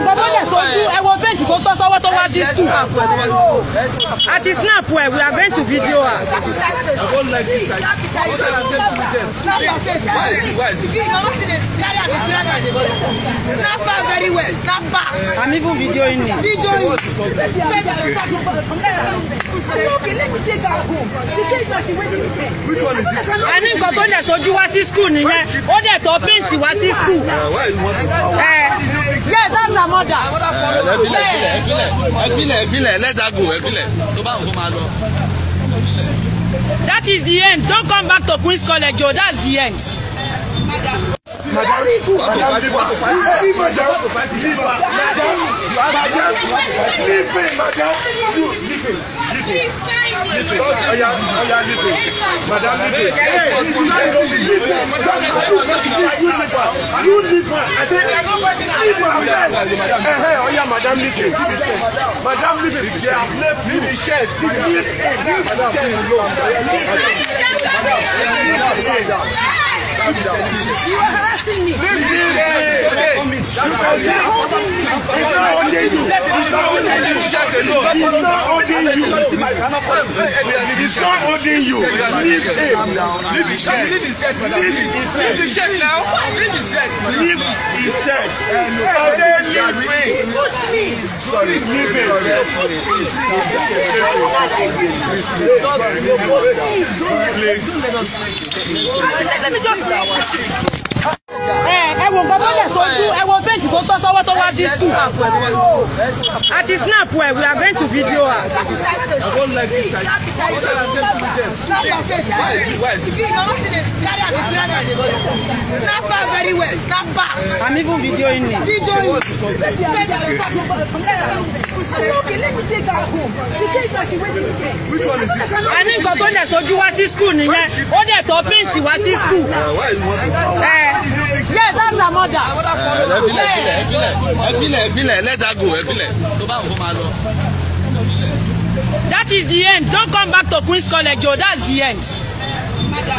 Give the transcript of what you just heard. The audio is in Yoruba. nǹkan tó dẹ̀ sójú ẹwọ bẹ́ẹ̀tì kó tọ́ sọ́wọ́ tó wá sí skul. àti snap ẹ̀ we are going to video her. Snap her very well. Snap her. I'm even videoing it. Videoing. Okay, me Which one is this? I mean, nǹkan tó dẹ̀ sójú wá sí skul nìyẹn. Ó dẹ̀ tọ́ bẹ́ẹ̀tì wá sí skul. Ẹ̀ uh, Yes, that's her mother. That is the end. Don't come back to Queen's College, Joe. that's the end. Madam, madam, leave, madam, leave, madam, leave him, madam, leave him, leave him, leave him ọ̀yà ọ̀yà lìdè madam lìdè you live fine i say live for abeg ẹhẹ ọ̀yà madam lìdè madam lìdè dey have left me the shed leave leave the shed alone madam calm down you are harassing me. leave me alone you for say holding you. It's not holding you. It's not holding you. It's not holding you. He's not holding you. Leave it. Leave the shirt. Leave the shirt. Leave the shirt now. Leave the shirt. Leave the shirt. Ọdẹ leave me. Push me. Sorry, leave it. Push me. Push me. Please. Let me just. Ẹ wo gbọ́dọ̀ lẹ̀ sọ́jú ẹ wo kó tó wá sí school àti snap ẹ̀ we are going to video her. I don't like this side. What are you doing Why is it? Snap her very well. Snap her. I'm even videoing it. Videoing. Okay, let me take her home. The case that she is this? school nìyẹn. Ó dẹ̀ tó píǹtì wá sí school. Why is what? murder. Eh, eh, eh. ẹbílẹ̀ ẹbílẹ̀ ẹbílẹ̀ ẹbílẹ̀ let that go ẹbílẹ̀ tó bá òun máa lọ. that is the end don't come back to Queen's College o oh, that's the end.